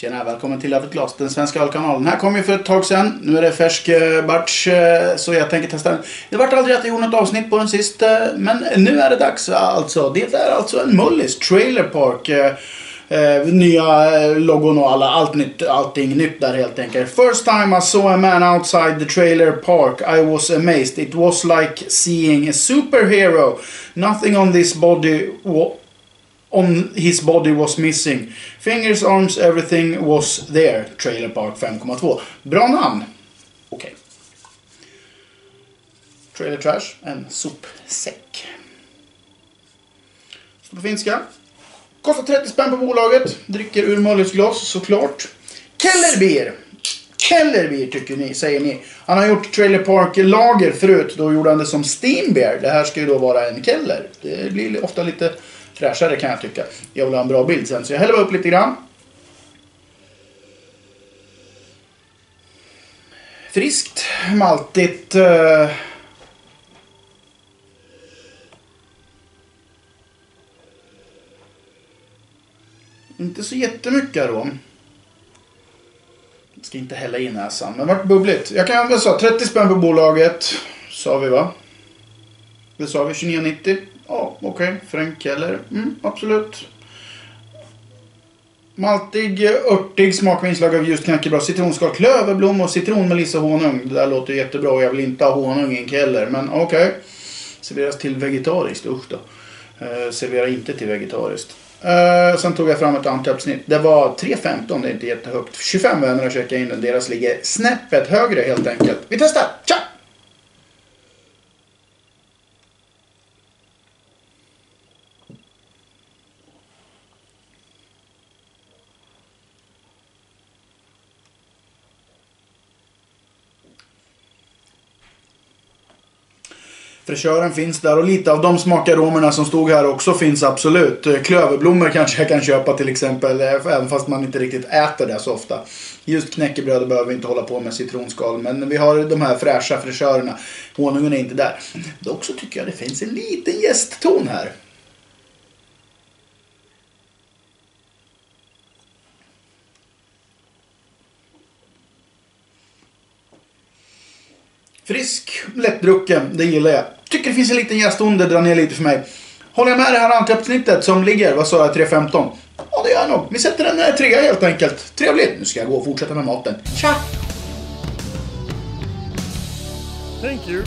Tjena, välkommen till Över glas, den svenska ölkanalen. Den här kom ju för ett tag sedan. Nu är det färsk eh, batch, eh, så jag tänker testa den. Det vart aldrig att jag gjorde något avsnitt på den sist, eh, men nu är det dags alltså. Det är alltså en Mullis Trailer Park. Eh, eh, nya eh, logon och alla, allt nytt, allting nytt där helt enkelt. First time I saw a man outside the trailer park I was amazed. It was like seeing a superhero. Nothing on this body om on his body was missing. Fingers, arms, everything was there. Trailer Park 5,2. Bra namn. Okej. Trailer Trash, en sopsäck. Står på finska. Kostar 30 spänn på bolaget. Dricker ur Mullisglas såklart. Kellerbier. Kellerbier tycker ni, säger ni. Han har gjort Trailer Park-lager förut. Då gjorde han det som Steambeer. Det här ska ju då vara en Keller. Det blir ofta lite fräschare kan jag tycka. Jag vill ha en bra bild sen så jag häller upp lite grann. Friskt, maltigt. eh, Inte så jättemycket arom. Ska inte hälla i näsan, men vart bubbligt. Jag kan väl säga 30 spänn på bolaget. Sa vi va? Det sa vi, 29,90. Ja, okej. Frank Keller. Mm, absolut. Maltig, eh, örtig smak med inslag av ljust knäckebröd, citronskal, klöverblom och citron, melissa, honung. Det där låter jättebra och jag vill inte ha honung i en Keller, men okej. Serveras till vegetariskt, usch då. Eh, servera inte till vegetariskt. Eh, sen tog jag fram ett antiapsnitt. Det var 3,15, det är inte jättehögt. 25 vänner har checkat in den. Deras ligger snäppet högre helt enkelt. Vi testar! Tja! Fräschören finns där och lite av de smakaromerna som stod här också finns absolut. Eh, klöverblommor kanske jag kan köpa till exempel, eh, även fast man inte riktigt äter det så ofta. Just knäckebröd behöver vi inte hålla på med citronskal, men vi har de här fräscha fräschörerna. Honungen är inte där. Dock så tycker jag det finns en liten gästton här. Frisk, lättdrucken, det gillar jag. Tycker det finns en liten gästonde, drar ner lite för mig. Håller jag med det här antiapsnittet som ligger, vad sa jag, 3.15? Ja, det gör jag nog. Vi sätter en eh, trea helt enkelt. Trevligt. Nu ska jag gå och fortsätta med maten. Tja! Thank you.